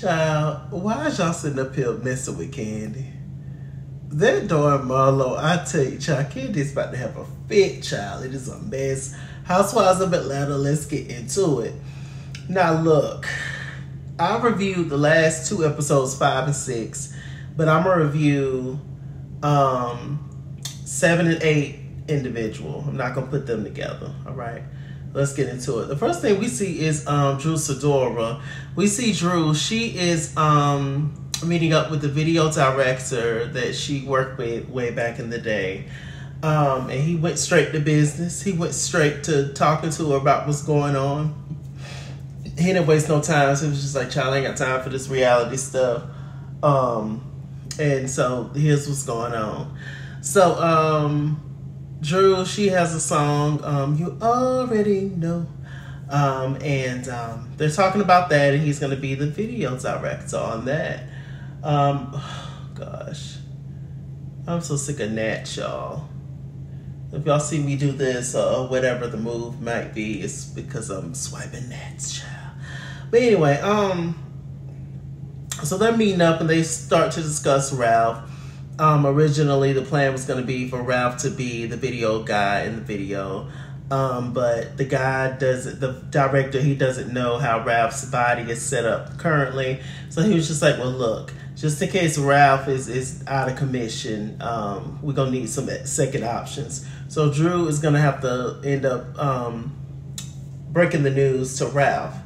Child, why is y'all sitting up here messing with Kandi? That darn Marlo, I tell you, child, Kandi's about to have a fit, child. It is a mess. Housewives of Atlanta, let's get into it. Now, look, I reviewed the last two episodes, five and six, but I'm gonna review um, seven and eight individual. I'm not gonna put them together. All right. Let's get into it. The first thing we see is um, Drew Sidora. We see Drew. She is um, meeting up with the video director that she worked with way back in the day. Um, and he went straight to business. He went straight to talking to her about what's going on. He didn't waste no time. So he was just like, child, I ain't got time for this reality stuff. Um, and so here's what's going on. So, um, Drew, she has a song, um, You Already Know. Um, and um, they're talking about that, and he's going to be the video director on that. Um, oh, gosh. I'm so sick of Nat, y'all. If y'all see me do this or whatever the move might be, it's because I'm swiping Nat's child. But anyway, um, so they're meeting up and they start to discuss Ralph. Um, originally, the plan was going to be for Ralph to be the video guy in the video. Um, but the guy doesn't, the director, he doesn't know how Ralph's body is set up currently. So he was just like, well, look, just in case Ralph is, is out of commission, um, we're going to need some second options. So Drew is going to have to end up um, breaking the news to Ralph.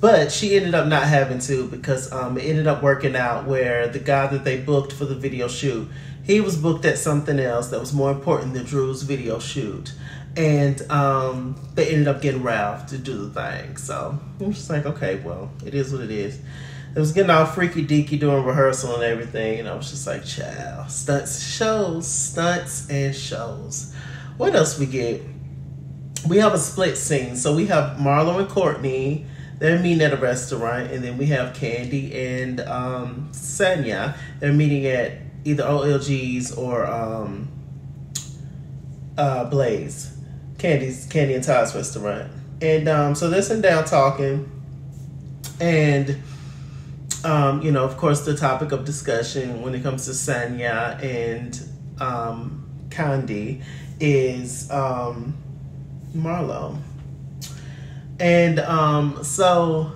But she ended up not having to because um, it ended up working out where the guy that they booked for the video shoot, he was booked at something else that was more important than Drew's video shoot. And um, they ended up getting Ralph to do the thing. So I was just like, okay, well, it is what it is. It was getting all freaky deaky doing rehearsal and everything. And I was just like, chow. Stunts, shows, stunts, and shows. What else we get? We have a split scene. So we have Marlo and Courtney they're meeting at a restaurant, and then we have Kandi and um, Sanya. They're meeting at either OLG's or um, uh, Blaze, Kandi's Kandi and Todd's restaurant. And um, so they're sitting down talking, and um, you know, of course, the topic of discussion when it comes to Sanya and um, Kandi is um, Marlo. And um, so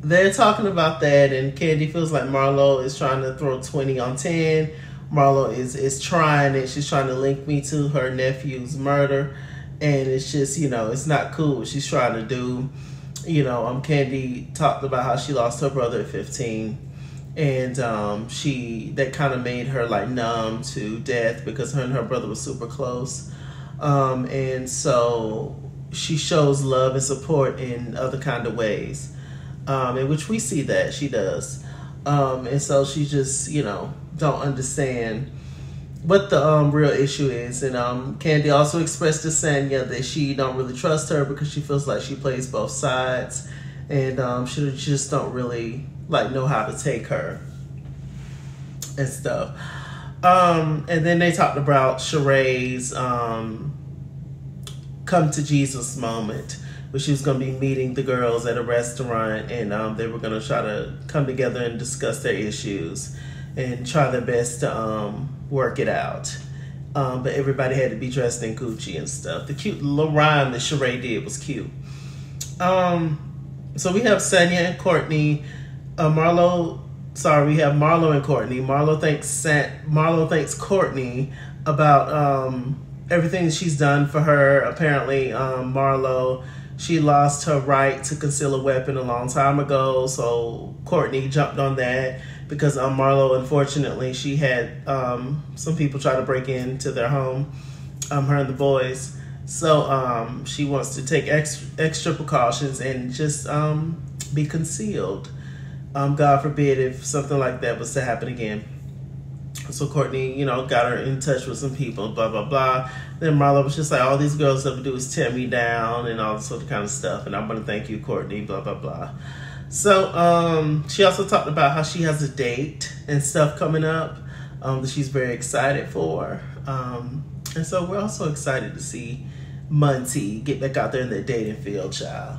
they're talking about that, and Kandi feels like Marlo is trying to throw 20 on 10. Marlo is, is trying it. She's trying to link me to her nephew's murder. And it's just, you know, it's not cool what she's trying to do. You know, um, Kandi talked about how she lost her brother at 15 and um, she that kind of made her like numb to death because her and her brother were super close um, and so she shows love and support in other kind of ways, um, in which we see that she does. Um, and so she just, you know, don't understand what the um, real issue is. And um, Kandi also expressed to Sanya that she don't really trust her because she feels like she plays both sides, and um, she just don't really like know how to take her and stuff. Um, and then they talked about Sheree's um, come to Jesus moment where she was going to be meeting the girls at a restaurant and um, they were going to try to come together and discuss their issues and try their best to um, work it out. Um, but everybody had to be dressed in Gucci and stuff. The cute little rhyme that Sheree did was cute. Um, so we have Sanya and Courtney. Uh, Marlo, sorry, we have Marlo and Courtney. Marlo thanks Marlo thanks Courtney about um, everything she's done for her. Apparently, um, Marlo, she lost her right to conceal a weapon a long time ago. So Courtney jumped on that because um, Marlo, unfortunately, she had um, some people try to break into their home, um, her and the boys. So um, she wants to take extra, extra precautions and just um, be concealed. Um, God forbid if something like that was to happen again. So Courtney, you know, got her in touch with some people, blah, blah, blah. Then Marlo was just like, all these girls ever do is tear me down and all this of kind of stuff. And I'm to thank you, Courtney, blah, blah, blah. So um, she also talked about how she has a date and stuff coming up um, that she's very excited for. Um, and so we're also excited to see Monte get back out there in the dating field, child.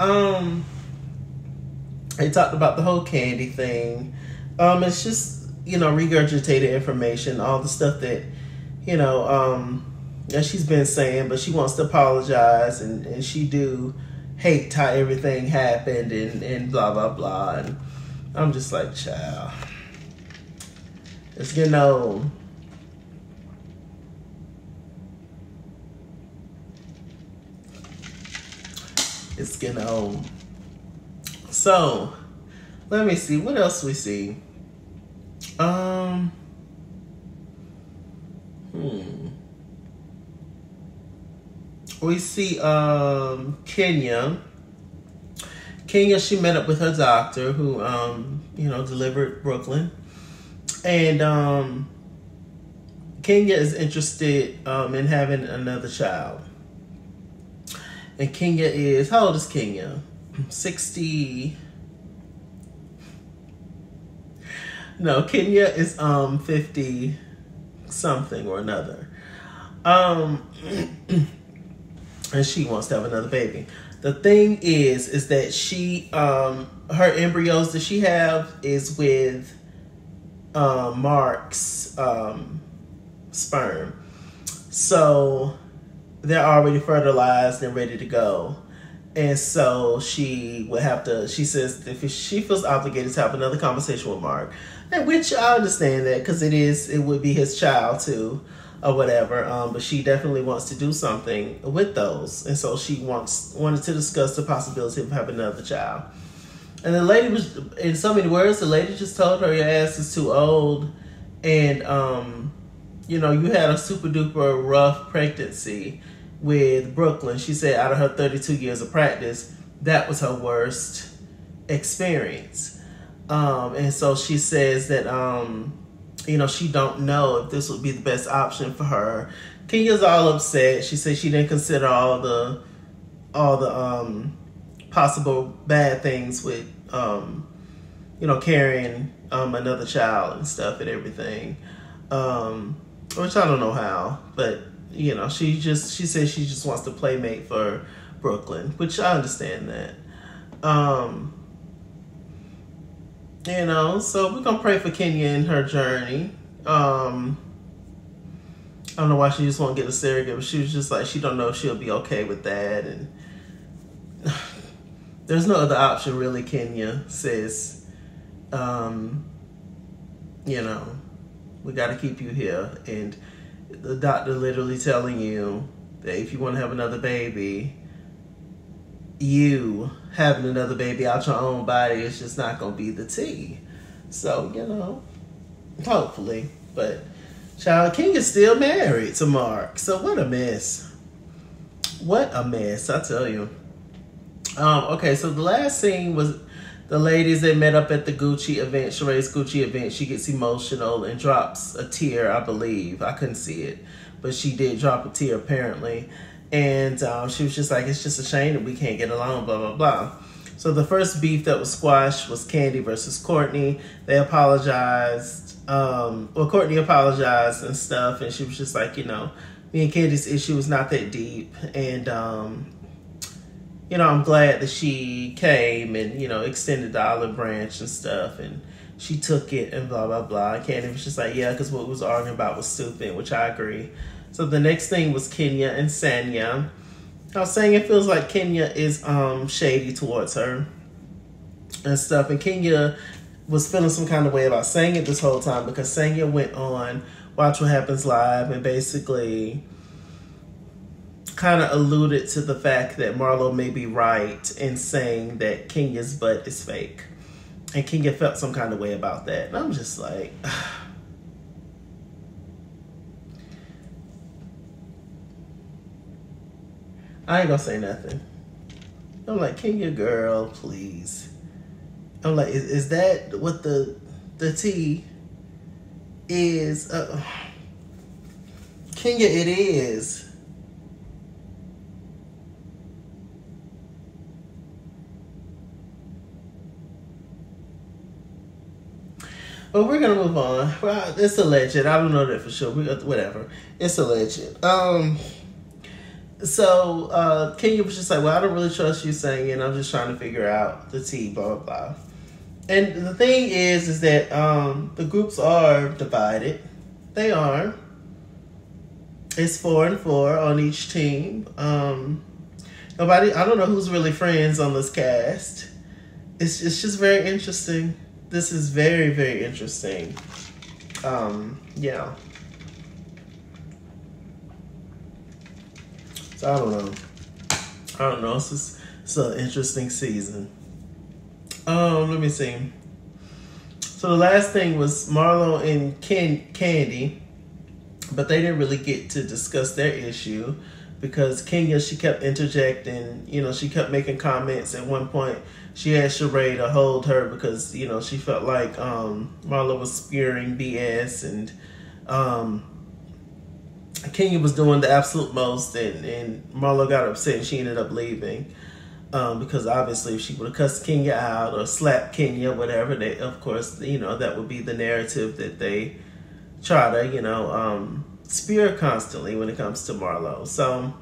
Um, they talked about the whole Kandi thing. Um, it's just you know regurgitated information, all the stuff that you know um, that she's been saying, but she wants to apologize, and, and she do hate how everything happened, and and blah blah blah, and I'm just like, child, it's getting old. It's getting old. So, let me see what else we see. Um, hmm. We see um Kenya. Kenya, she met up with her doctor who um, you know, delivered Brooklyn. And um Kenya is interested um in having another child. And Kenya is how old is Kenya? 60 no kenya is um 50 something or another. Um and she wants to have another baby. The thing is is that she um her embryos that she have is with um Marc's um sperm. So they're already fertilized and ready to go and so she would have to, she says, if she feels obligated to have another conversation with Marc, and which I understand that because it is, it would be his child too, or whatever. Um, but she definitely wants to do something with those. And so she wants, wanted to discuss the possibility of having another child. And the lady was, in so many words, the lady just told her, your ass is too old. And, um, you know, you had a super duper rough pregnancy with Brooklyn. She said out of her 32 years of practice, that was her worst experience. Um, and so she says that, um, you know, she don't know if this would be the best option for her. Kenya's all upset. She said she didn't consider all the, all the, um, possible bad things with, um, you know, carrying, um, another child and stuff and everything. Um, which I don't know how, but you know, she just she says she just wants to playmate for Brooklyn, which I understand that. Um, you know, so we're gonna pray for Kenya in her journey. Um, I don't know why she just won't get a surrogate, but she was just like she don't know if she'll be okay with that, and there's no other option really. Kenya says, um, you know, we got to keep you here, and the doctor literally telling you that if you want to have another baby, you having another baby out your own body is just not going to be the tea. So, you know, hopefully. But Child King is still married to Marc. So, what a mess. What a mess, I tell you. Um, okay, so the last scene was the ladies they met up at the Gucci event, Sheree's Gucci event. She gets emotional and drops a tear, I believe. I couldn't see it, but she did drop a tear apparently. And um, she was just like, it's just a shame that we can't get along, blah, blah, blah. So the first beef that was squashed was Kandi versus Courtney. They apologized. Um, well, Courtney apologized and stuff, and she was just like, you know, me and Kandi's issue was not that deep, and um, you know, I'm glad that she came and, you know, extended the olive branch and stuff and she took it and blah, blah, blah. And Kandi was just like, yeah, because what we was arguing about was stupid, which I agree. So the next thing was Kenya and Sanya. I was saying it feels like Kenya is um shady towards her and stuff. And Kenya was feeling some kind of way about saying it this whole time because Sanya went on Watch What Happens Live and basically kind of alluded to the fact that Marlo may be right in saying that Kenya's butt is fake. And Kenya felt some kind of way about that. And I'm just like, I ain't gonna say nothing. I'm like, Kenya girl, please. I'm like, is, is that what the the T is? Uh, Kenya, it is. But we're gonna move on. Well, it's alleged. I don't know that for sure. We, whatever. It's alleged. Um. So uh, Kenya was just like, "Well, I don't really trust you saying it. I'm just trying to figure out the tea." Blah blah blah. and the thing is, is that um, the groups are divided. They are. It's four and four on each team. Um, nobody, I don't know who's really friends on this cast. It's it's just very interesting. This is very very interesting. Um, yeah. So I don't know. I don't know. It's just, it's an interesting season. Um, let me see. So the last thing was Marlo and Ken Kandi, but they didn't really get to discuss their issue because Kenya she kept interjecting. You know, she kept making comments. At one point, she asked Sheree to hold her because you know she felt like um, Marlo was spewing BS and um, Kenya was doing the absolute most, and and Marlo got upset and she ended up leaving. Um, because obviously if she would have cussed Kenya out or slapped Kenya, whatever, they of course, you know, that would be the narrative that they try to, you know, um, spear constantly when it comes to Marlo. So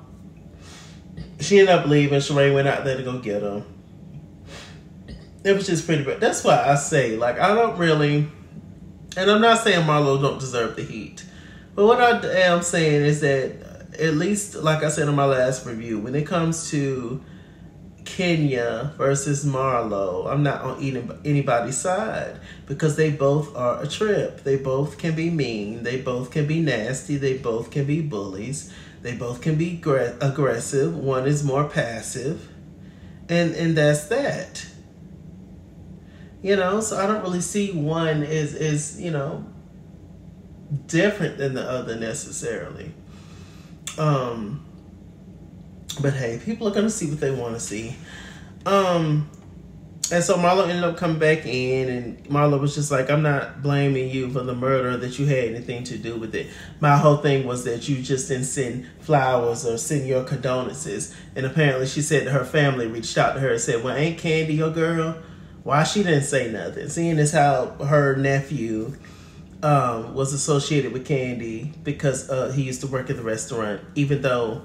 she ended up leaving. Sheree went out there to go get him. It was just pretty bad. That's why I say, like, I don't really, and I'm not saying Marlo don't deserve the heat, but what I am saying is that at least, like I said in my last review, when it comes to Kenya versus Marlo, I'm not on anybody's side because they both are a trip. They both can be mean. They both can be nasty. They both can be bullies. They both can be aggressive. One is more passive. And and that's that. You know, so I don't really see one is is, you know, different than the other necessarily. Um but hey, people are gonna see what they want to see. Um, and so Marlo ended up coming back in, and Marlo was just like, "I'm not blaming you for the murder that you had anything to do with it. My whole thing was that you just didn't send flowers or send your condolences." And apparently, she said her family reached out to her and said, "Well, ain't Kandi your girl? Why she didn't say nothing?" Seeing as how her nephew um, was associated with Kandi because uh, he used to work at the restaurant, even though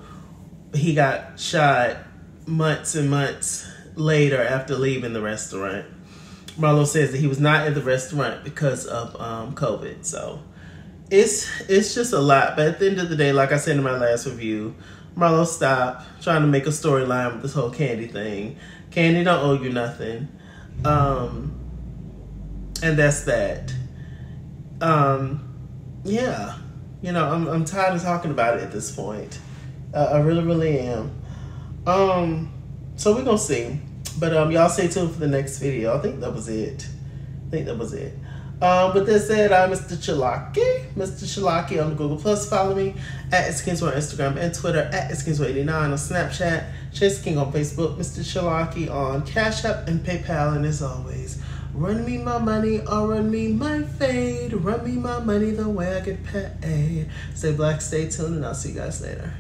he got shot months and months later after leaving the restaurant. Marlo says that he was not in the restaurant because of um, COVID. So it's it's just a lot. But at the end of the day, like I said in my last review, Marlo stop trying to make a storyline with this whole Kandi thing. Kandi don't owe you nothing. Um, and that's that. Um, yeah. You know, I'm I'm tired of talking about it at this point. Uh, I really, really am. Um, so we're gonna see. But um, y'all stay tuned for the next video. I think that was it. I think that was it. Um, with that said, I'm Mr. Chalaki. Mr. Chalaki on Google Plus. Follow me at Skins on Instagram and Twitter at Skins89 on Snapchat. Chase King on Facebook. Mr. Chalaki on Cash App and PayPal. And as always, run me my money or run me my fade. Run me my money the way I get paid. Stay black, stay tuned, and I'll see you guys later.